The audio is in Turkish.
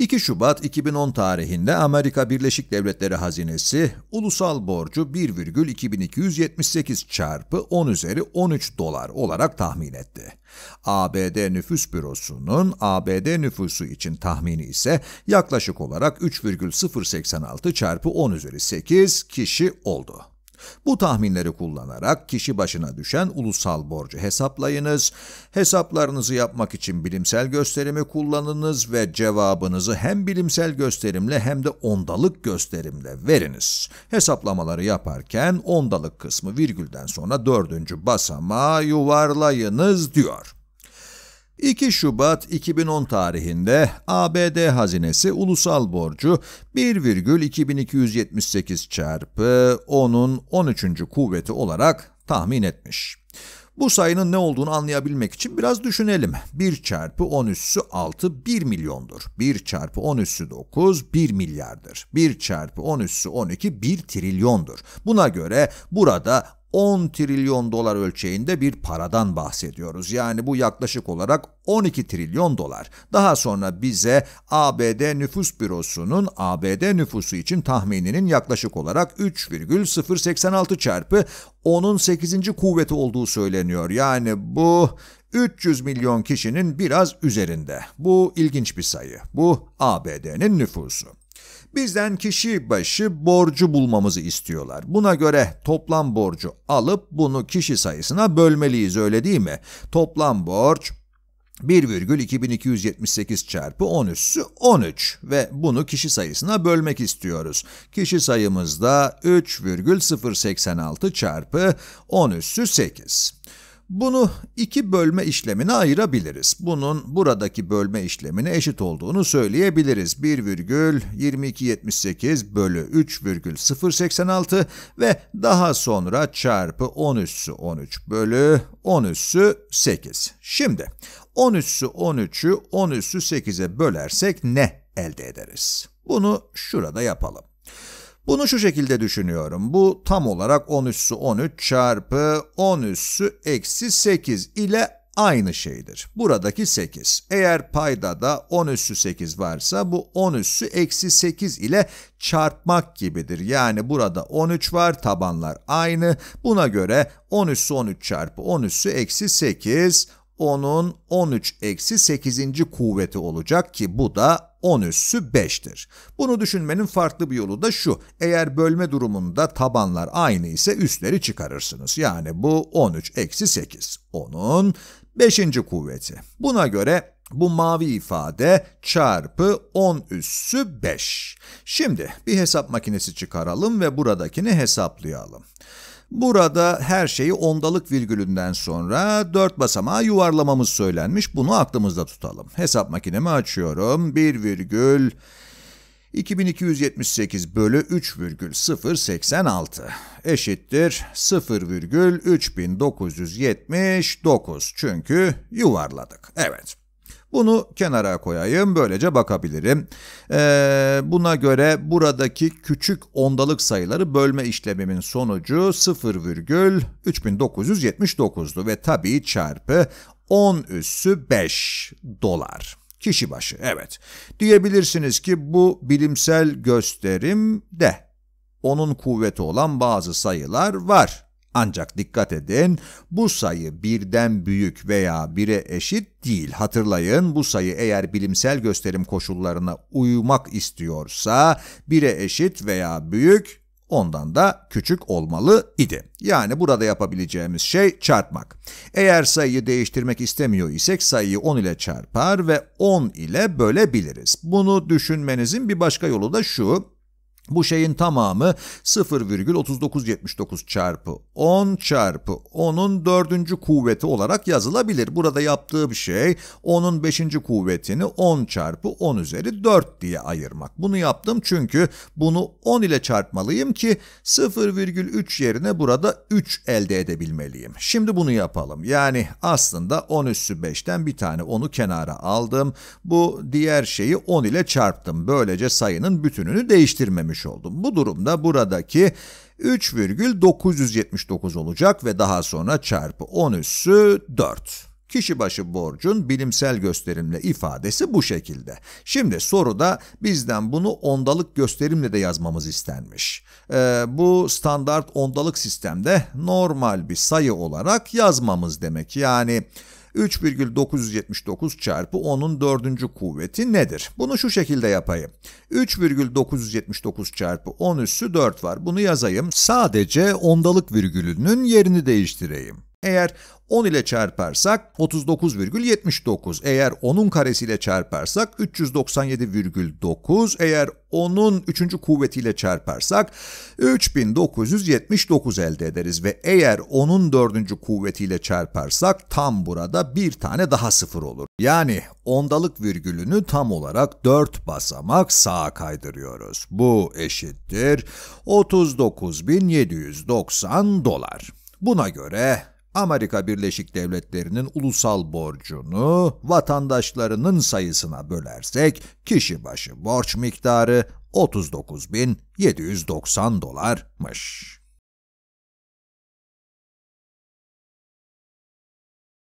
2 Şubat 2010 tarihinde Amerika Birleşik Devletleri Hazinesi ulusal borcu 1,2278 çarpı 10 üzeri 13 dolar olarak tahmin etti. ABD Nüfus Bürosu'nun ABD nüfusu için tahmini ise yaklaşık olarak 3,086 çarpı 10 üzeri 8 kişi oldu. Bu tahminleri kullanarak kişi başına düşen ulusal borcu hesaplayınız. Hesaplarınızı yapmak için bilimsel gösterimi kullanınız ve cevabınızı hem bilimsel gösterimle hem de ondalık gösterimle veriniz. Hesaplamaları yaparken ondalık kısmı virgülden sonra dördüncü basamağa yuvarlayınız diyor. 2 Şubat 2010 tarihinde ABD hazinesi ulusal borcu 1,2278 çarpı 10'un 13. kuvveti olarak tahmin etmiş. Bu sayının ne olduğunu anlayabilmek için biraz düşünelim. 1 çarpı 10 üssü 6 1 milyondur. 1 çarpı 10 üssü 9 1 milyardır. 1 çarpı 10 üssü 12 1 trilyondur. Buna göre burada 10 trilyon dolar ölçeğinde bir paradan bahsediyoruz. Yani bu yaklaşık olarak 12 trilyon dolar. Daha sonra bize ABD Nüfus Bürosu'nun ABD nüfusu için tahmininin yaklaşık olarak 3,086 çarpı 10'un 8. kuvveti olduğu söyleniyor. Yani bu 300 milyon kişinin biraz üzerinde. Bu ilginç bir sayı. Bu ABD'nin nüfusu. Bizden kişi başı borcu bulmamızı istiyorlar. Buna göre toplam borcu alıp bunu kişi sayısına bölmeliyiz öyle değil mi? Toplam borç 1,2278 çarpı 10 üssü 13 ve bunu kişi sayısına bölmek istiyoruz. Kişi sayımız da 3,086 çarpı 10 üssü 8. Bunu iki bölme işlemine ayırabiliriz. Bunun buradaki bölme işlemine eşit olduğunu söyleyebiliriz. 1,2278 bölü 3,086 ve daha sonra çarpı 10 üssü 13 bölü 10 üssü 8. Şimdi 10 üssü 13'ü 10 üssü 8'e bölersek ne elde ederiz? Bunu şurada yapalım. Bunu şu şekilde düşünüyorum. Bu tam olarak 10 üssü 13 çarpı 10 üssü eksi 8 ile aynı şeydir. Buradaki 8. Eğer payda da 10 üssü 8 varsa bu 10 üssü eksi 8 ile çarpmak gibidir. Yani burada 13 var, tabanlar aynı. Buna göre 10 üssü 13 çarpı 10 üssü eksi 8 10'un 13 eksi 8. kuvveti olacak ki bu da 10 üssü 5'tir. Bunu düşünmenin farklı bir yolu da şu. Eğer bölme durumunda tabanlar aynı ise üstleri çıkarırsınız. Yani bu 13 eksi 8. 10'un 5. kuvveti. Buna göre bu mavi ifade çarpı 10 üssü 5. Şimdi bir hesap makinesi çıkaralım ve buradakini hesaplayalım. Burada her şeyi ondalık virgülünden sonra 4 basamağa yuvarlamamız söylenmiş. Bunu aklımızda tutalım. Hesap makinemi açıyorum. 1 virgül 2278 bölü 3,086 eşittir 0,3979 çünkü yuvarladık. Evet. Bunu kenara koyayım, böylece bakabilirim. Ee, buna göre buradaki küçük ondalık sayıları bölme işlemimin sonucu 0,3979'du ve tabii çarpı 10 üssü 5 dolar. Kişi başı, evet. Diyebilirsiniz ki bu bilimsel gösterim de onun kuvveti olan bazı sayılar var. Ancak dikkat edin, bu sayı birden büyük veya bire eşit değil. Hatırlayın, bu sayı eğer bilimsel gösterim koşullarına uymak istiyorsa bire eşit veya büyük, ondan da küçük olmalı idi. Yani burada yapabileceğimiz şey çarpmak. Eğer sayıyı değiştirmek istemiyor isek sayıyı 10 ile çarpar ve 10 ile bölebiliriz. Bunu düşünmenizin bir başka yolu da şu. Bu şeyin tamamı 0,3979 çarpı 10 çarpı 10'un dördüncü kuvveti olarak yazılabilir. Burada yaptığım şey 10'un beşinci kuvvetini 10 çarpı 10 üzeri 4 diye ayırmak. Bunu yaptım çünkü bunu 10 ile çarpmalıyım ki 0,3 yerine burada 3 elde edebilmeliyim. Şimdi bunu yapalım. Yani aslında 10 üssü 5'ten bir tane 10'u kenara aldım. Bu diğer şeyi 10 ile çarptım. Böylece sayının bütününü değiştirmemiş yapmış oldum. Bu durumda buradaki 3,979 olacak ve daha sonra çarpı 10 üssü 4. Kişi başı borcun bilimsel gösterimle ifadesi bu şekilde. Şimdi soruda bizden bunu ondalık gösterimle de yazmamız istenmiş. Ee, bu standart ondalık sistemde normal bir sayı olarak yazmamız demek. Yani 3,979 çarpı 10'un dördüncü kuvveti nedir? Bunu şu şekilde yapayım. 3,979 çarpı 10 üssü 4 var. Bunu yazayım. Sadece ondalık virgülünün yerini değiştireyim. Eğer 10 ile çarparsak 39,79. Eğer 10'un karesiyle çarparsak 397,9. Eğer 10'un 3. kuvvetiyle çarparsak 3979 elde ederiz. Ve eğer 10'un 4. kuvvetiyle çarparsak tam burada bir tane daha sıfır olur. Yani ondalık virgülünü tam olarak 4 basamak sağa kaydırıyoruz. Bu eşittir 39.790 dolar. Buna göre Amerika Birleşik Devletleri'nin ulusal borcunu vatandaşlarının sayısına bölersek kişi başı borç miktarı 39.790 dolarmış.